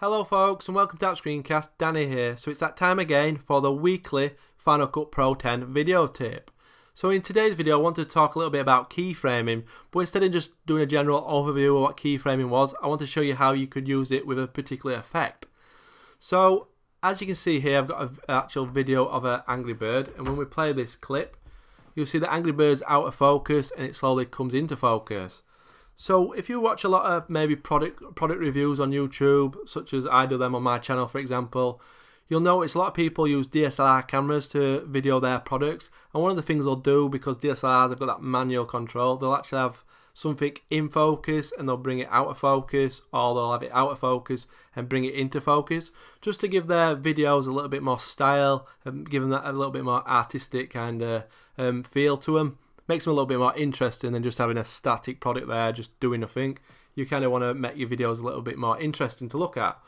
Hello folks and welcome to App Screencast, Danny here. So it's that time again for the weekly Final Cut Pro 10 video tip. So in today's video I want to talk a little bit about keyframing, but instead of just doing a general overview of what keyframing was, I want to show you how you could use it with a particular effect. So as you can see here I've got an actual video of an Angry Bird and when we play this clip you'll see the Angry Bird's out of focus and it slowly comes into focus. So if you watch a lot of maybe product product reviews on YouTube, such as I do them on my channel, for example, you'll notice a lot of people use DSLR cameras to video their products. And one of the things they'll do because DSLRs have got that manual control, they'll actually have something in focus and they'll bring it out of focus, or they'll have it out of focus and bring it into focus, just to give their videos a little bit more style and give them that a little bit more artistic kind of um, feel to them makes them a little bit more interesting than just having a static product there just doing nothing. You kind of want to make your videos a little bit more interesting to look at.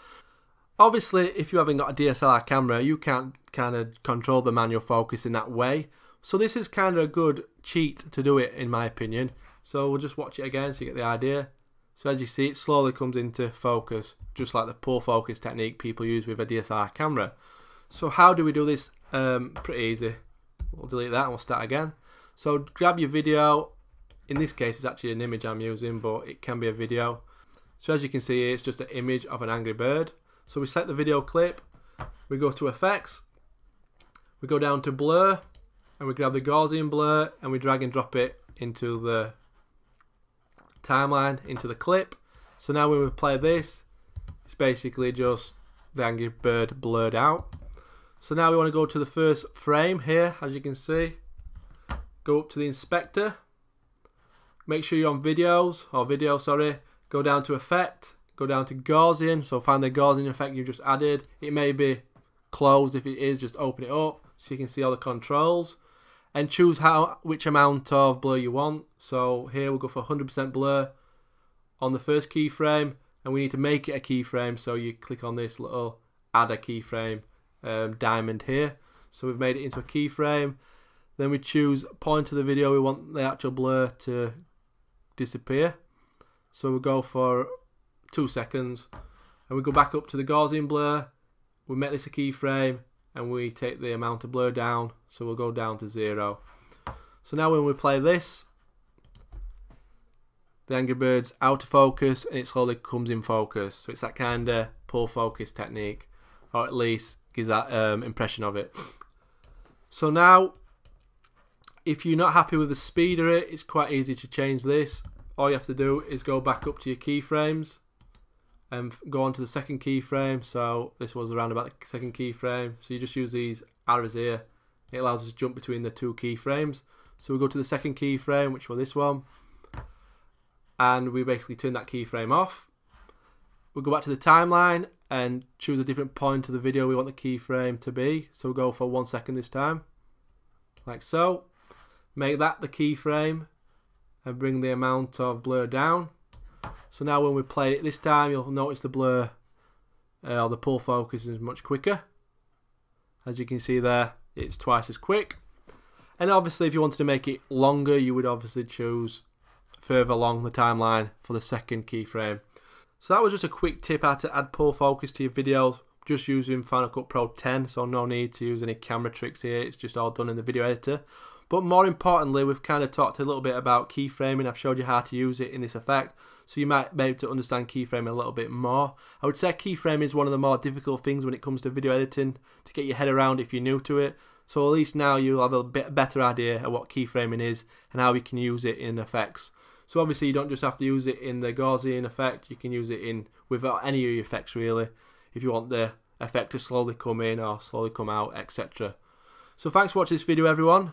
Obviously, if you haven't got a DSLR camera, you can't kind of control the manual focus in that way. So this is kind of a good cheat to do it, in my opinion. So we'll just watch it again so you get the idea. So as you see, it slowly comes into focus, just like the pull focus technique people use with a DSLR camera. So how do we do this? Um, pretty easy. We'll delete that and we'll start again. So grab your video. In this case, it's actually an image I'm using, but it can be a video. So as you can see, it's just an image of an angry bird. So we set the video clip. We go to effects. We go down to blur, and we grab the Gaussian blur, and we drag and drop it into the timeline, into the clip. So now when we play this, it's basically just the angry bird blurred out. So now we want to go to the first frame here, as you can see go up to the inspector, make sure you're on videos, or video, sorry, go down to effect, go down to Gaussian, so find the Gaussian effect you just added. It may be closed, if it is, just open it up so you can see all the controls. And choose how which amount of blur you want. So here we'll go for 100% blur on the first keyframe and we need to make it a keyframe. So you click on this little add a keyframe um, diamond here. So we've made it into a keyframe then we choose point of the video we want the actual blur to disappear. So we go for two seconds and we go back up to the Gaussian blur. We make this a keyframe and we take the amount of blur down. So we'll go down to zero. So now when we play this, the Angry Bird's out of focus and it slowly comes in focus. So it's that kind of pull focus technique, or at least gives that um, impression of it. So now if you're not happy with the speed of it, it's quite easy to change this. All you have to do is go back up to your keyframes and go on to the second keyframe. So this was around about the second keyframe. So you just use these arrows here. It allows us to jump between the two keyframes. So we go to the second keyframe, which was this one. And we basically turn that keyframe off. We go back to the timeline and choose a different point of the video we want the keyframe to be. So we'll go for one second this time, like so make that the keyframe and bring the amount of blur down. So now when we play it this time, you'll notice the blur uh, or the pull focus is much quicker. As you can see there, it's twice as quick. And obviously if you wanted to make it longer, you would obviously choose further along the timeline for the second keyframe. So that was just a quick tip how to add pull focus to your videos just using Final Cut Pro 10 so no need to use any camera tricks here it's just all done in the video editor but more importantly, we've kind of talked a little bit about keyframing. I've showed you how to use it in this effect, so you might be able to understand keyframing a little bit more. I would say keyframing is one of the more difficult things when it comes to video editing to get your head around if you're new to it. So at least now you'll have a bit better idea of what keyframing is and how you can use it in effects. So obviously you don't just have to use it in the Gaussian effect, you can use it in without any of your effects really, if you want the effect to slowly come in or slowly come out, etc. So thanks for watching this video everyone